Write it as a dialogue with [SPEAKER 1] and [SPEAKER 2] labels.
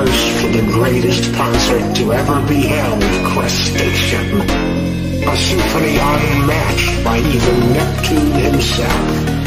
[SPEAKER 1] rehearse for the greatest concert to ever be held, Crustacean. A symphony unmatched by even Neptune himself.